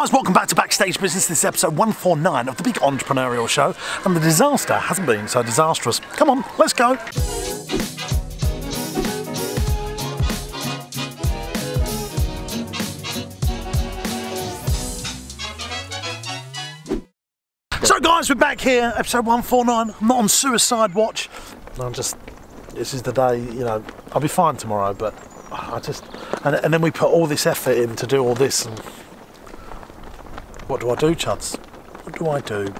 guys, welcome back to Backstage Business. This is episode 149 of the big entrepreneurial show, and the disaster hasn't been so disastrous. Come on, let's go. So guys, we're back here, episode 149. I'm not on suicide watch. I'm just, this is the day, you know, I'll be fine tomorrow, but I just, and, and then we put all this effort in to do all this and what do I do, Chuds? What do I do?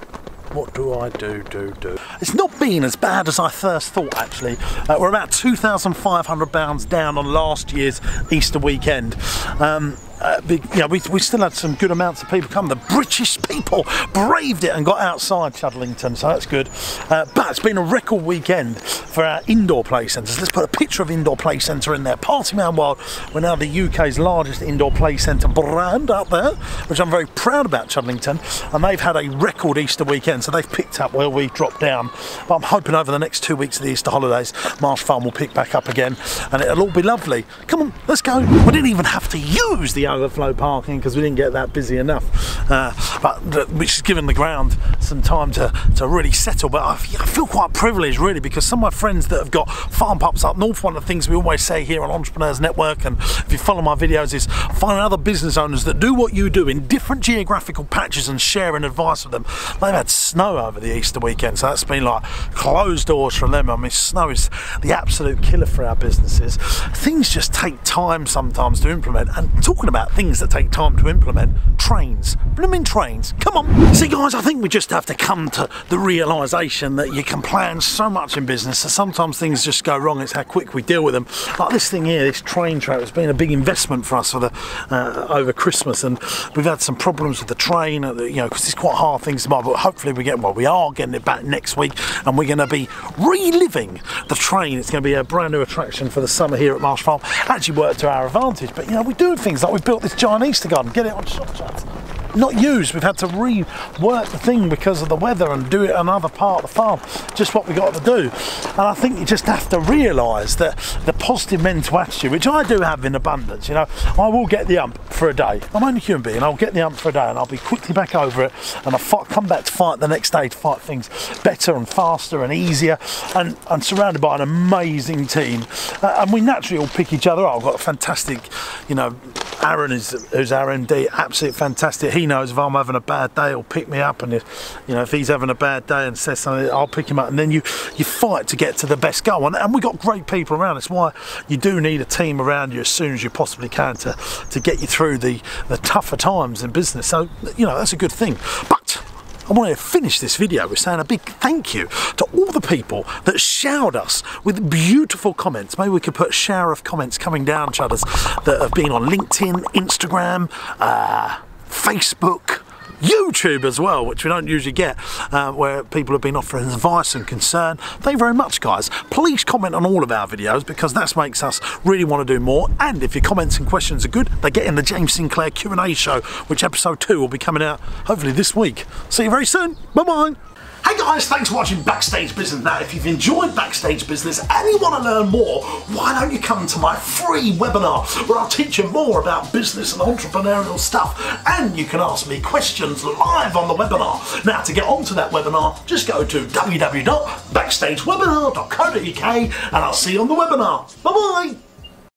What do I do, do, do? It's not been as bad as I first thought, actually. Uh, we're about £2,500 down on last year's Easter weekend. Um, uh, know, we, we still had some good amounts of people come. The British people braved it and got outside Chudlington, so that's good. Uh, but it's been a record weekend for our indoor play centres. Let's put a picture of indoor play centre in there. Party Man World, we're now the UK's largest indoor play centre brand out there, which I'm very proud about Chudlington. And they've had a record Easter weekend, so they've picked up where we dropped down. But I'm hoping over the next two weeks of the Easter holidays, Marsh Farm will pick back up again and it'll all be lovely. Come on, let's go. We didn't even have to use the overflow parking because we didn't get that busy enough. Uh, but which has given the ground some time to, to really settle. But I, I feel quite privileged really because some of my friends that have got farm pups up north, one of the things we always say here on Entrepreneurs Network, and if you follow my videos, is find other business owners that do what you do in different geographical patches and share sharing advice with them. They've had snow over the Easter weekend, so that's been like closed doors for them. I mean, snow is the absolute killer for our businesses. Things just take time sometimes to implement, and talking about things that take time to implement, trains, blooming trains, come on. See guys, I think we just have to come to the realisation that you can plan so much in business that sometimes things just go wrong, it's how quick we deal with them. Like this thing here, this train track has been a big investment for us for the uh, over Christmas and we've had some problems with the train, you know, because it's quite hard things to buy, but hopefully we get, well, we are getting it back next week and we're going to be reliving the train. It's going to be a brand new attraction for the summer here at Marsh Farm. Actually worked to our advantage, but you know, we do things like we've built this giant Easter garden, get it on shop chats not used. We've had to rework the thing because of the weather and do it another part of the farm. Just what we got to do. And I think you just have to realise that the positive mental attitude, which I do have in abundance, you know, I will get the ump for a day. I'm only human being. I'll get the ump for a day and I'll be quickly back over it and I'll come back to fight the next day to fight things better and faster and easier and, and surrounded by an amazing team. Uh, and we naturally all pick each other up. I've got a fantastic, you know, Aaron is who's our MD, absolutely fantastic. He knows if I'm having a bad day, he'll pick me up, and if you know if he's having a bad day and says something, I'll pick him up. And then you you fight to get to the best goal. And, and we've got great people around. It's why you do need a team around you as soon as you possibly can to to get you through the the tougher times in business. So you know that's a good thing. But I want to finish this video with saying a big thank you to all the people that showered us with beautiful comments. Maybe we could put a shower of comments coming down, Chudders, that have been on LinkedIn, Instagram, uh, Facebook, YouTube as well, which we don't usually get, uh, where people have been offering advice and concern. Thank you very much, guys. Please comment on all of our videos because that makes us really want to do more. And if your comments and questions are good, they get in the James Sinclair Q&A show, which episode two will be coming out hopefully this week. See you very soon. Bye-bye. Hey guys, thanks for watching Backstage Business. Now, if you've enjoyed Backstage Business and you want to learn more, why don't you come to my free webinar where I'll teach you more about business and entrepreneurial stuff and you can ask me questions live on the webinar. Now, to get onto that webinar, just go to www.backstagewebinar.co.uk and I'll see you on the webinar. Bye-bye.